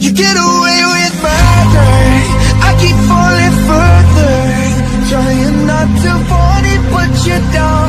You get away with murder I keep falling further. Trying not to want it, but you're down